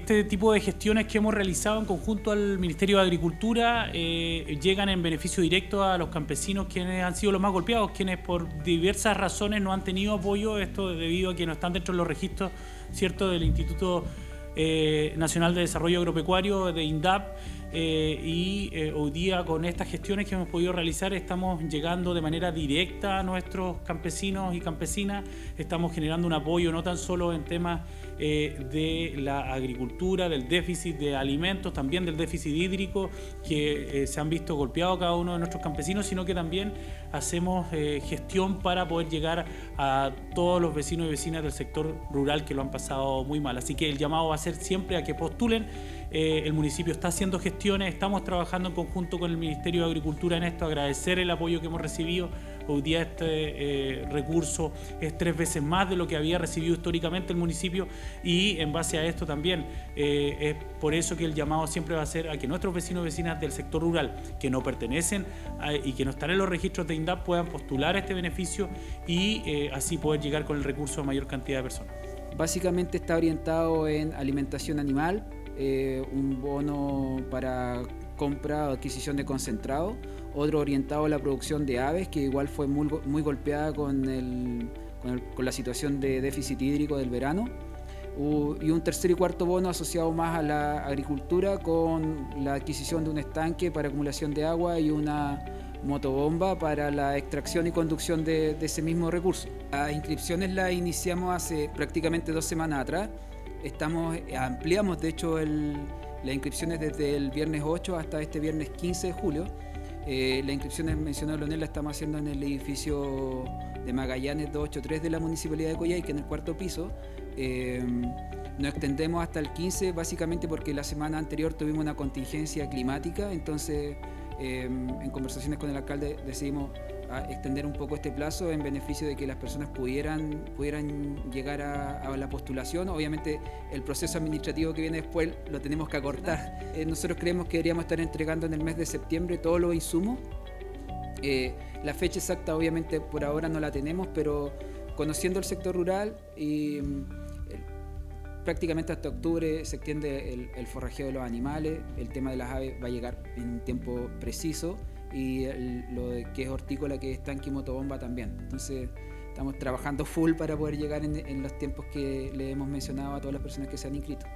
Este tipo de gestiones que hemos realizado en conjunto al Ministerio de Agricultura eh, llegan en beneficio directo a los campesinos quienes han sido los más golpeados, quienes por diversas razones no han tenido apoyo, esto debido a que no están dentro de los registros ¿cierto? del Instituto eh, Nacional de Desarrollo Agropecuario, de INDAP. Eh, y eh, hoy día con estas gestiones que hemos podido realizar estamos llegando de manera directa a nuestros campesinos y campesinas, estamos generando un apoyo no tan solo en temas de la agricultura, del déficit de alimentos, también del déficit hídrico que se han visto golpeados cada uno de nuestros campesinos, sino que también hacemos gestión para poder llegar a todos los vecinos y vecinas del sector rural que lo han pasado muy mal. Así que el llamado va a ser siempre a que postulen. Eh, el municipio está haciendo gestiones, estamos trabajando en conjunto con el Ministerio de Agricultura en esto, agradecer el apoyo que hemos recibido. Hoy día este eh, recurso es tres veces más de lo que había recibido históricamente el municipio y en base a esto también eh, es por eso que el llamado siempre va a ser a que nuestros vecinos y vecinas del sector rural que no pertenecen y que no están en los registros de INDAP puedan postular este beneficio y así poder llegar con el recurso a mayor cantidad de personas. Básicamente está orientado en alimentación animal, eh, un bono para compra o adquisición de concentrado, otro orientado a la producción de aves, que igual fue muy, golpeada con, con, la situación de déficit hídrico del verano, y un tercer y cuarto bono asociado más a la agricultura con la adquisición de un estanque para acumulación de agua y una motobomba para la extracción y conducción de, ese mismo recurso. Las inscripciones las iniciamos hace prácticamente dos semanas atrás. Estamos, ampliamos de hecho las inscripciones desde el viernes 8 hasta este viernes 15 de julio. Eh, las inscripciones mencionadas Leonel las estamos haciendo en el edificio de Magallanes 283 de la Municipalidad de Coyhaique, en el cuarto piso. Eh, nos extendemos hasta el 15 básicamente porque la semana anterior tuvimos una contingencia climática, entonces Em, en conversaciones con el alcalde decidimos ah, extender un poco este plazo en beneficio de que las personas pudieran, pudieran llegar a, la postulación. Obviamente el proceso administrativo que viene después lo tenemos que acortar. Eh, nosotros creemos que deberíamos estar entregando en el mes de septiembre todos los insumos. Eh, la fecha exacta obviamente por ahora no la tenemos, pero conociendo el sector rural y prácticamente hasta octubre se extiende el, forrajeo de los animales, el tema de las aves va a llegar en tiempo preciso y lo de que es hortícola, que es tanque y motobomba también. Entonces estamos trabajando full para poder llegar en, en los tiempos que le hemos mencionado a todas las personas que se han inscrito.